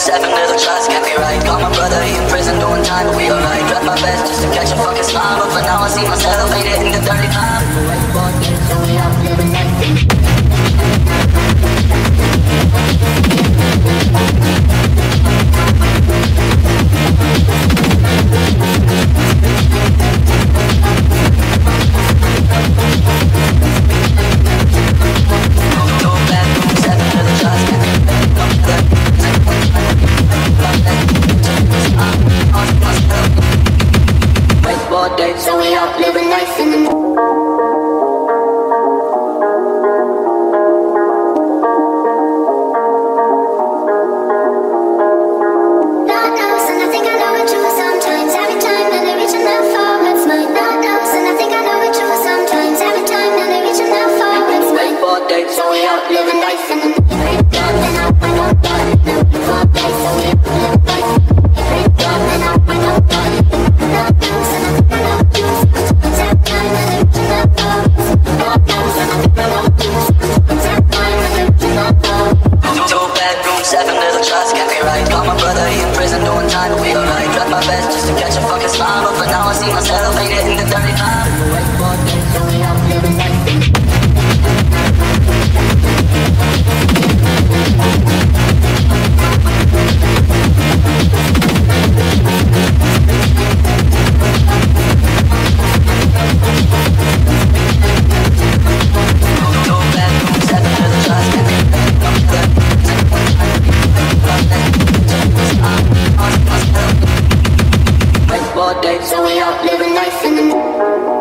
Seven little tries, can't be right. Got my brother in prison. Doing time, but we alright Tried my best just to catch a fucking smile, But for now I see myself ain't in the dirty climb prison doing time, we alright Tried my best just to catch a fucking smile But for now I see myself ain't it in the dirty line. all day. So we out living life in the.